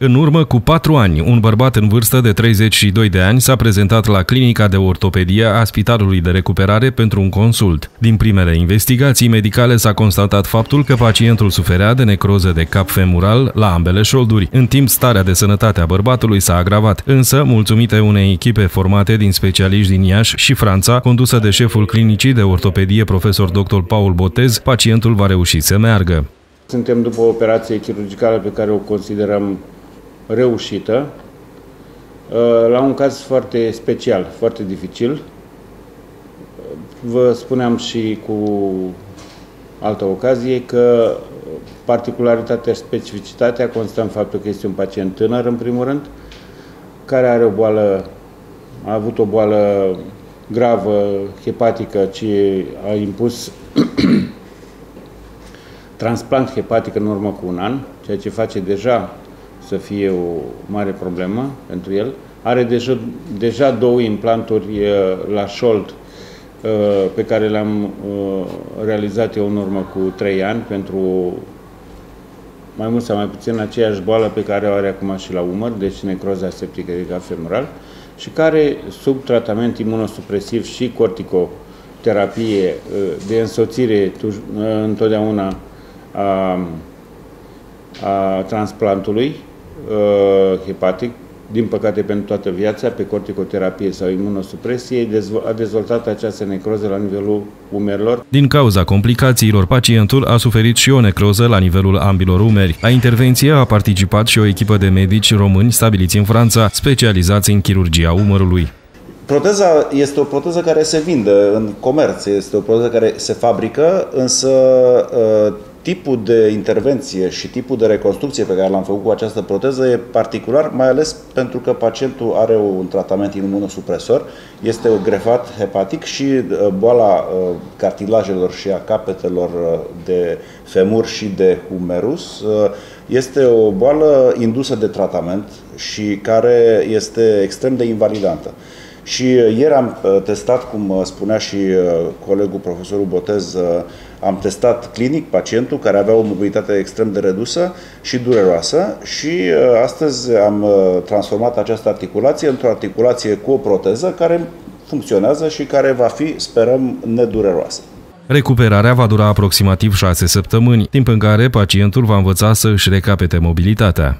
În urmă cu patru ani, un bărbat în vârstă de 32 de ani s-a prezentat la clinica de ortopedie a Spitalului de Recuperare pentru un consult. Din primele investigații medicale s-a constatat faptul că pacientul suferea de necroză de cap femural la ambele șolduri. În timp, starea de sănătate a bărbatului s-a agravat, însă, mulțumite unei echipe formate din specialiști din Iași și Franța, condusă de șeful clinicii de ortopedie profesor dr. Paul Botez, pacientul va reuși să meargă. Suntem după o operație chirurgicală pe care o considerăm reușită, uh, la un caz foarte special, foarte dificil. Vă spuneam și cu altă ocazie că particularitatea și specificitatea constă în faptul că este un pacient tânăr, în primul rând, care are o boală, a avut o boală gravă, hepatică, ce a impus transplant hepatic în urmă cu un an, ceea ce face deja să fie o mare problemă pentru el. Are deja, deja două implanturi la șold pe care le-am realizat eu în urmă cu trei ani pentru mai mult sau mai puțin aceeași boală pe care o are acum și la umăr, deci necroza septică de cap femoral, și care sub tratament imunosupresiv și corticoterapie de însoțire întotdeauna a, a transplantului, uh, hepatic, din păcate pentru toată viața, pe corticoterapie sau imunosupresie, a dezvoltat această necroză la nivelul umerilor. Din cauza complicațiilor, pacientul a suferit și o necroză la nivelul ambilor umeri. La intervenție a participat și o echipă de medici români stabiliți în Franța, specializați în chirurgia umărului. Proteza este o proteză care se vinde în comerț, este o proteză care se fabrică, însă uh, tipul de intervenție și tipul de reconstrucție pe care l-am făcut cu această proteză e particular, mai ales pentru că pacientul are un tratament imunosupresor, este grefat hepatic și uh, boala uh, cartilajelor și a capetelor uh, de femur și de humerus este o boală indusă de tratament și care este extrem de invalidantă. Și ieri am testat, cum spunea și colegul profesorul Botez, am testat clinic pacientul care avea o mobilitate extrem de redusă și dureroasă și uh, astăzi am uh, transformat această articulație într-o articulație cu o proteză care funcționează și care va fi, sperăm, nedureroasă. Recuperarea va dura aproximativ 6 săptămâni, timp în care pacientul va învăța să își recapete mobilitatea.